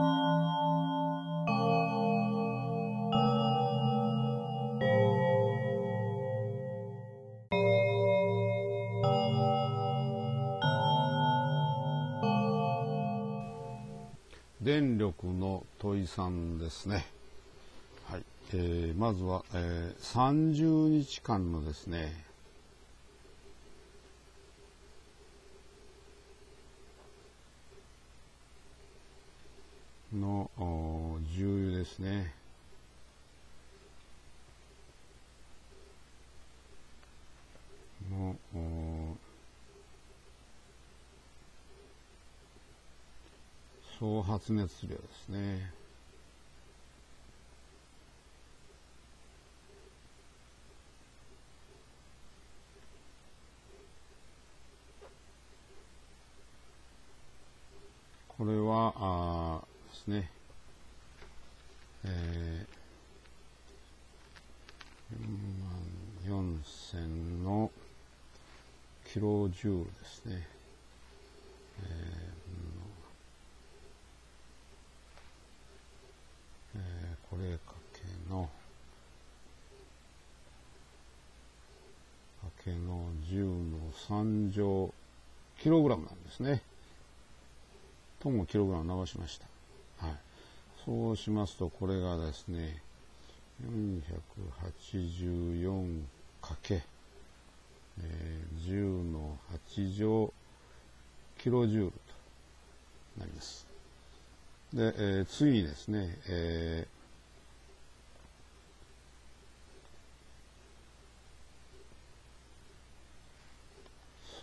電力の問いさんですね。はい。えー、まずは、えー、30日間のですね、の重油ですね。の総発熱量ですね。これは、あですね、えー、4万4000のキロジュールですね。えーえー、これかけのかけの10の3乗キログラムなんですね。ともキログラム伸ばしました。はい。そうしますと、これがですね、484かけ、えー、10の8乗キロジュールとなります。で、えー、次にですね、えー、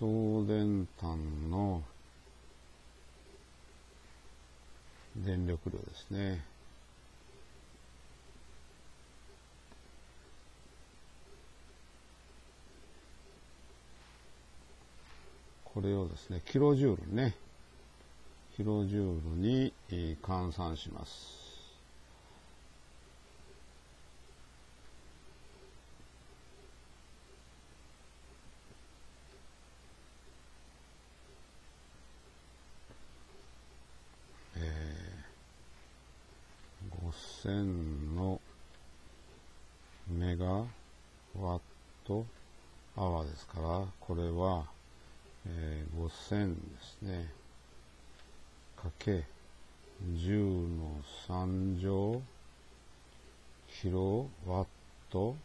送電端の電力量ですね。これをですね、キロジュールね、キロジュールに換算します。5000のメガワットアワーですから、これは、えー、5000ですね。かけ10の3乗キロワット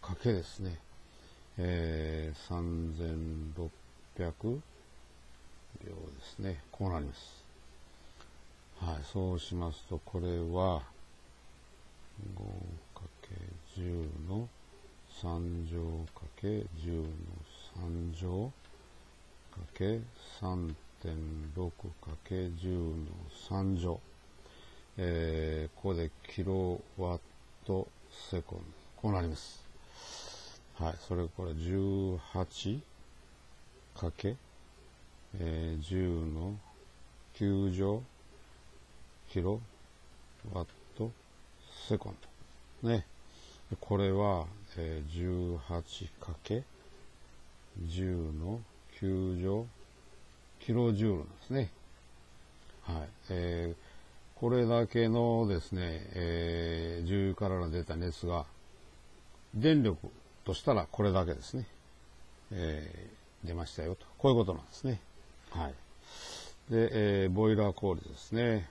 かけですね、えー、3600秒ですね。こうなります。はい、そうしますと、これは、5×10 の3乗かけ10の3乗かけ3 1.6×10 の3乗。えー、ここでキロワットセコンド。こうなります。はい。それこれ18かけ、えー、10の9乗キロワットセコンド。ね。これは、えー、18かけ10の9乗キロジュールですね。はい。えー、これだけのですね、えー、重油から出た熱が、電力としたらこれだけですね。えー、出ましたよと。こういうことなんですね。はい。で、えー、ボイラー効率ですね。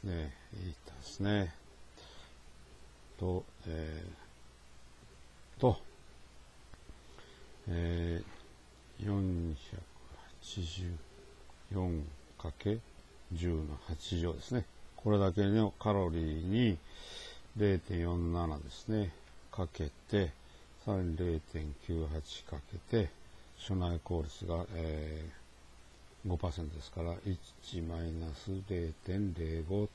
ですね。いいですね。と、えー、と、えー、484×10 の8乗ですね。これだけのカロリーに0.47ですね、かけて、さらに0.98かけて、所内効率が、えー、5%ですから、1マイナス0.05と。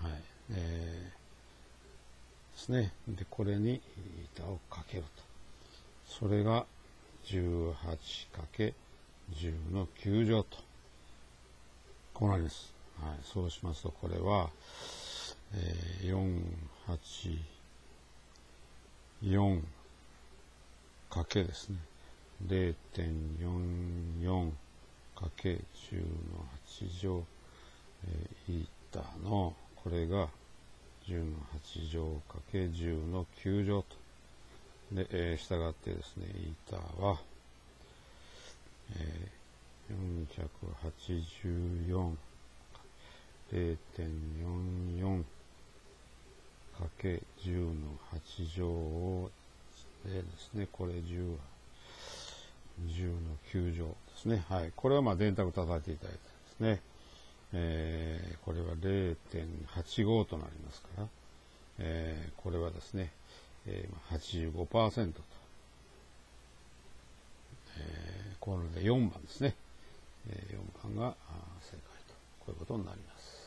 はい。えーですね。で、これに板をかけると。それが 18×10 の9乗と。こうなります。はい。そうしますと、これは、えー、4、8、4かけですね。0.44かけ10の8乗、えー、イータの、これが10の8乗かけ10の9乗と。で、えー、従ってですね、イーターは、えー、484 0.44かけ10の8乗をでですね、これ10は10の9乗ですね。はい。これはまあ電卓叩いていただいてですね。えー、これは0.85となりますから、えー、これはですね、えー、85%と、えー、これで4番ですね。えー、4番が正解と、こういうことになります。